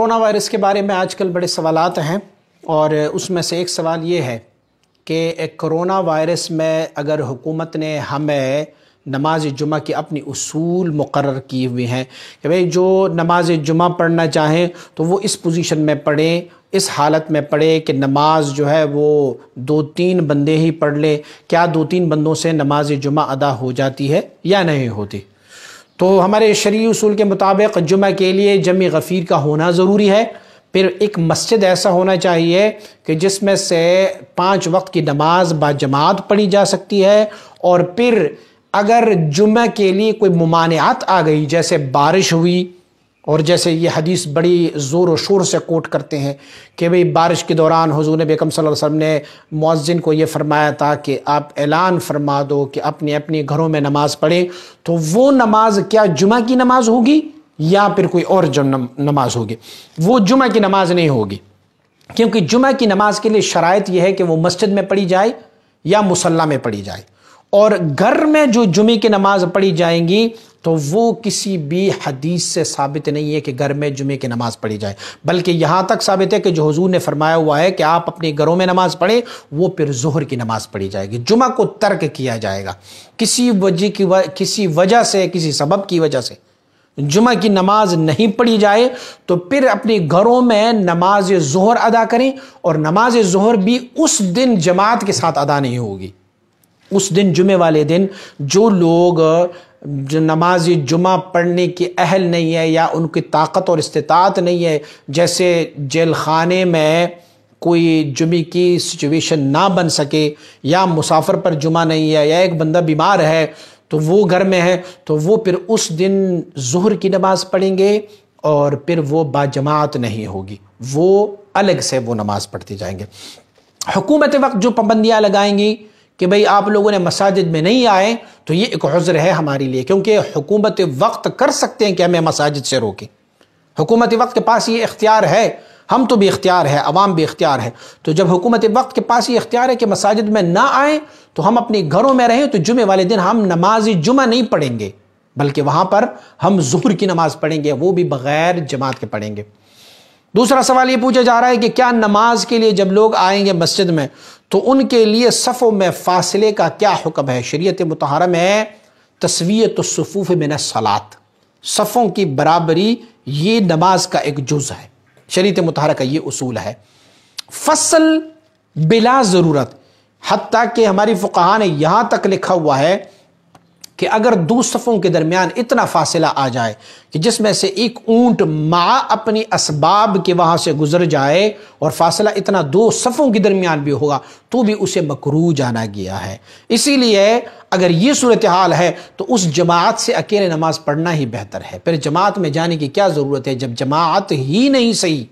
Corona virus के बारे में आजकल बड़े सवालात हैं और उसमें से एक सवाल ये है कि कोरोना वायरस में अगर हुकूमत ने हमें नमाज़ जुमा की अपनी उसूल मुकर किए हुए हैं कि भाई जो नमाज़ जुमा पढ़ना चाहें तो वो इस पोजीशन में पढ़ें, इस हालत में पढ़े कि नमाज़ जो है वो दो तीन बंदे ही पढ़ लें। क्या दो तीन बंदों से नमाज़ जुमा अदा हो जाती है या नहीं होती? तो हमारे शरी उसूल के मुताबिक जुमे के लिए जमी गफ़ीर का होना ज़रूरी है। फिर एक मस्जिद ऐसा होना चाहिए कि जिसमें से पाँच वक्त की नमाज़ बाजमात पढ़ी जा सकती है और फिर अगर जुमे के लिए कोई ममानियात आ गई, जैसे बारिश हुई और जैसे ये हदीस बड़ी ज़ोर व शोर से कोट करते हैं कि भाई बारिश के दौरान हजूर बेकम वसल्लम ने मौज़िन को ये फरमाया था कि आप ऐलान फरमा दो कि अपने अपने घरों में नमाज़ पढ़ें तो वो नमाज़ क्या जुमा की नमाज़ होगी या फिर कोई और नमाज़ होगी? वो जुमा की नमाज़ नहीं होगी। क्योंकि जुमा की नमाज़ के लिए शरात यह है कि वो मस्जिद में पढ़ी जाए या मुसल्ला में पढ़ी जाए। और घर में जो जुमे की नमाज़ पढ़ी जाएँगी तो वो किसी भी हदीस से साबित नहीं है कि घर में जुमे की नमाज़ पढ़ी जाए। बल्कि यहाँ तक साबित है कि जो हजूर ने फरमाया हुआ है कि आप अपने घरों में नमाज़ पढ़ें वो फिर जोहर की नमाज़ पढ़ी जाएगी। जुमा को तर्क किया जाएगा। किसी वजह की व, किसी वजह से किसी सबब की वजह से जुमा की नमाज़ नहीं पढ़ी जाए तो फिर अपने घरों में नमाज़ जोहर अदा करें और नमाज़ जोहर भी उस दिन जमात के साथ अदा नहीं होगी। उस दिन जुमे वाले दिन जो लोग, जो नमाज़ जुमा पढ़ने की अहल नहीं है या उनकी ताकत और इस्तात नहीं है, जैसे जेल खाने में कोई जुमे की सिचुएशन ना बन सके या मुसाफर पर जुमा नहीं है या एक बंदा बीमार है तो वो घर में है तो वो फिर उस दिन जहर की नमाज़ पढ़ेंगे और फिर वो बाजमात नहीं होगी। वो अलग से वो नमाज़ पढ़ती जाएँगे। हुकूमत वक्त जो पाबंदियाँ लगाएँगी कि भाई आप लोगों ने मसाजिद में नहीं आए तो ये एक हज़र है हमारे लिए, क्योंकि हुकूमत वक्त कर सकते हैं कि हमें मसाजिद से रोकें। हुकूमत वक्त के पास ये इख्तियार है, हम तो भी इख्तियार है, अवाम भी इख्तियार है। तो जब हुकूमत वक्त के पास ये इख्तियार है कि मसाजिद में ना आए तो हम अपने घरों में रहें तो जुमे वाले दिन हम नमाज़ जुमा नहीं पढ़ेंगे, बल्कि वहाँ पर हम जहर की नमाज़ पढ़ेंगे, वो भी बग़ैर जमात के पढ़ेंगे। दूसरा सवाल ये पूछा जा रहा है कि क्या नमाज़ के लिए जब लोग आएँगे मस्जिद में तो उनके लिए सफ़ों में फासले का क्या हुक्म है? शरीत मतहर में तस्वीत सफ़ूफ़ मिन सलात। सफ़ों की बराबरी, ये नमाज़ का एक जुज़ है। शरीत मतहर का ये असूल है। फ़सल बिला ज़रूरत हती कि हमारी फ़ुकहा ने यहाँ तक लिखा हुआ है कि अगर दो सफ़ों के दरमियान इतना फासला आ जाए कि जिसमें से एक ऊँट माँ अपनी इसबाब के वहाँ से गुजर जाए और फासला इतना दो सफ़ों के दरमियान भी होगा तो भी उसे मकरू जाना गया है। इसीलिए अगर ये सूरत हाल है तो उस जमात से अकेले नमाज़ पढ़ना ही बेहतर है। फिर जमात में जाने की क्या ज़रूरत है? जब जमात ही नहीं सही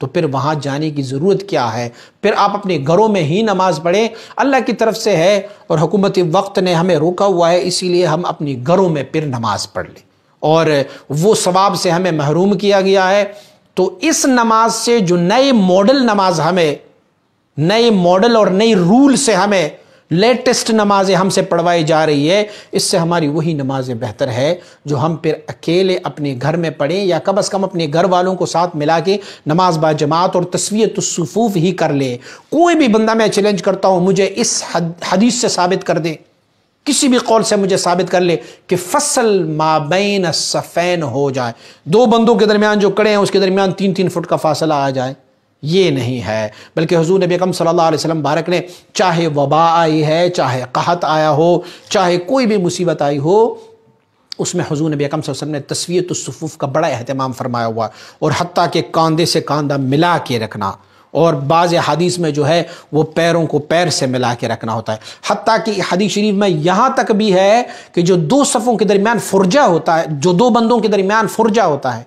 तो फिर वहाँ जाने की ज़रूरत क्या है? फिर आप अपने घरों में ही नमाज़ पढ़ें। अल्लाह की तरफ़ से है और हुकूमती वक्त ने हमें रोका हुआ है, इसीलिए हम अपने घरों में फिर नमाज़ पढ़ लें। और वो सवाब से हमें महरूम किया गया है। तो इस नमाज़ से जो नए मॉडल नमाज़ हमें, नए मॉडल और नई रूल से हमें लेटेस्ट नमाजें हमसे पढ़वाई जा रही है। इससे हमारी वही नमाजें बेहतर है जो हम फिर अकेले अपने घर में पढ़ें या कम अज़ कम अपने घर वालों को साथ मिला के नमाज़ बा जमात और तस्वीर सफ़ूफ़ ही कर ले। कोई भी बंदा मैं चैलेंज करता हूँ, मुझे इस हदीस से साबित कर दे। किसी भी कौल से मुझे साबित कर ले कि फ़सल माबैन सफ़ैन हो जाए। दो बंदों के दरमियान जो कड़े हैं, उसके दरमियान तीन तीन फुट का फासला आ जाए। ये नहीं है। बल्कि हजूर नबी कम सल्लल्लाहु अलैहि वसल्लम बारक ने, चाहे वबा आई है, चाहे कहत आया हो, चाहे कोई भी मुसीबत आई हो, उसमें हजूर नबी अकम वसल्लम ने तस्वीर तो सफ़ूफ़ का बड़ा अहतमाम फरमाया हुआ और हती के कांधे से कांधा मिला के रखना। और बाज़ हदीस में जो है, वो पैरों को पैर से मिला के रखना होता है। हती कि हदीस शरीफ में यहाँ तक भी है कि जो दो सफ़ों के दरमियान फुरजा होता है, जो दो बंदों के दरमियान फुरजा होता है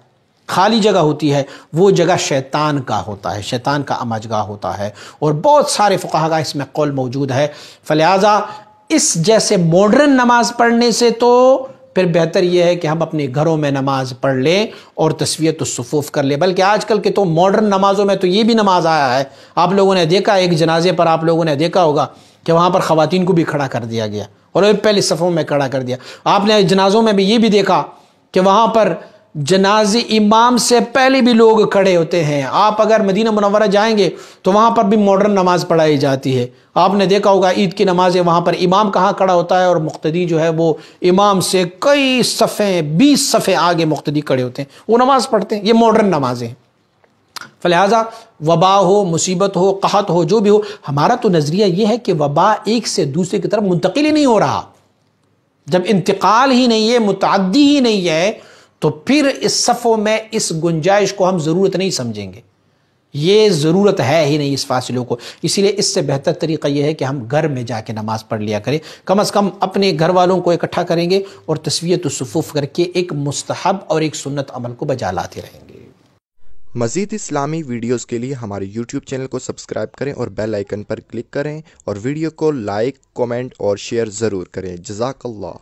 खाली जगह होती है, वो जगह शैतान का होता है, शैतान का अमजगा होता है। और बहुत सारे फ़ुकाहा का इसमें कौल मौजूद है। फलिहाजा, इस जैसे मॉडर्न नमाज़ पढ़ने से तो फिर बेहतर यह है कि हम अपने घरों में नमाज़ पढ़ लें और तस्वीर तो सफ़ूफ़ कर लें। बल्कि आजकल के तो मॉडर्न नमाज़ों में तो ये भी नमाज़ आया है। आप लोगों ने देखा, एक जनाजे पर आप लोगों ने देखा होगा कि वहाँ पर ख़वातीन को भी खड़ा कर दिया गया और पहले सफ़ों में खड़ा कर दिया। आपने जनाजों में भी ये भी देखा कि वहाँ पर जनाजी इमाम से पहले भी लोग खड़े होते हैं। आप अगर मदीना मुनवरा जाएँगे तो वहाँ पर भी मॉडर्न नमाज़ पढ़ाई जाती है। आपने देखा होगा, ईद की नमाज़ें, वहाँ पर इमाम कहाँ खड़ा होता है और मुख्तदी जो है, वो इमाम से कई सफ़े, बीस सफ़े आगे मुख्तदी खड़े होते हैं। वो नमाज़ पढ़ते हैं। ये मॉडर्न नमाजें हैं। फलिहाजा, वबा हो, मुसीबत हो, कहत हो, जो भी हो, हमारा तो नज़रिया ये है कि वबा एक से दूसरे की तरफ़ मुंतकिल ही नहीं हो रहा। जब इंतकाल ही नहीं है मुतदी ही नहीं है तो फिर इस सफ़ों में, इस गुंजाइश को हम ज़रूरत नहीं समझेंगे। ये ज़रूरत है ही नहीं इस फासलों को। इसीलिए इससे बेहतर तरीका यह है कि हम घर में जाके नमाज़ पढ़ लिया करें। कम अज़ कम अपने घर वालों को इकट्ठा करेंगे और तस्वीर तो सफ़ूफ़ करके एक मुस्तहब और एक सुन्नत अमल को बजा लाते रहेंगे। मज़ीद इस्लामी वीडियोस के लिए हमारे यूट्यूब चैनल को सब्सक्राइब करें और बेल आइकन पर क्लिक करें और वीडियो को लाइक, कमेंट और शेयर ज़रूर करें। जजाकल्ला